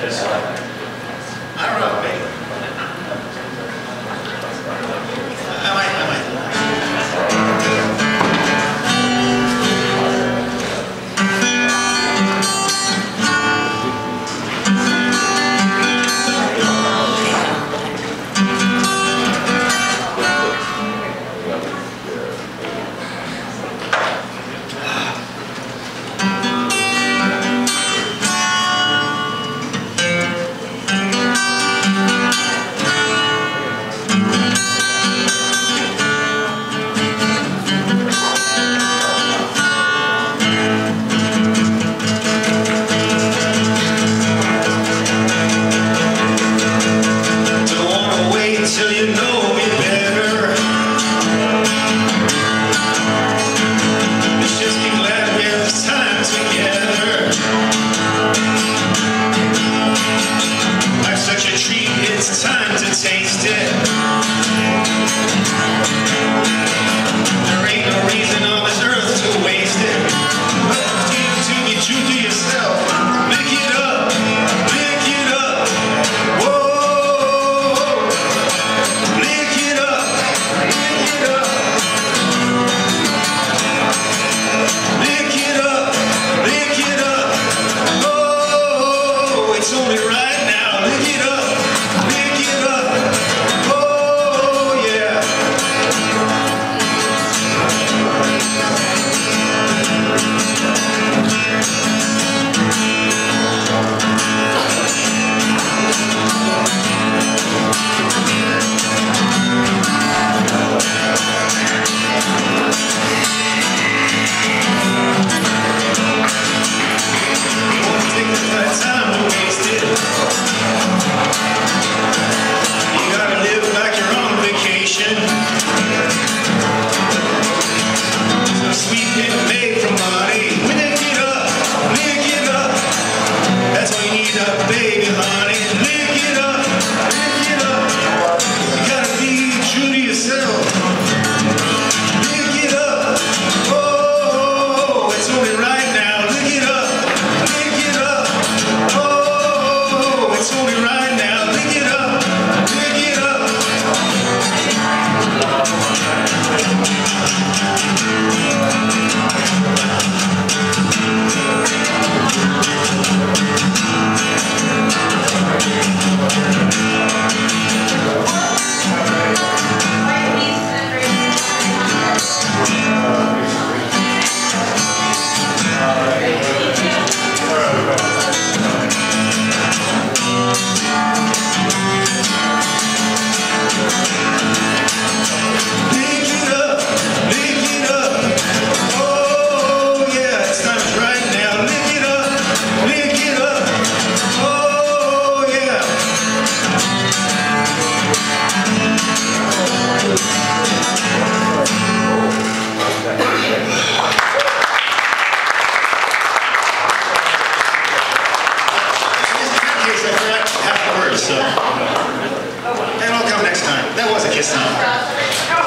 this way. I don't know, baby. kiss, I forgot half the words, so. And I'll come next time. That was a kiss time.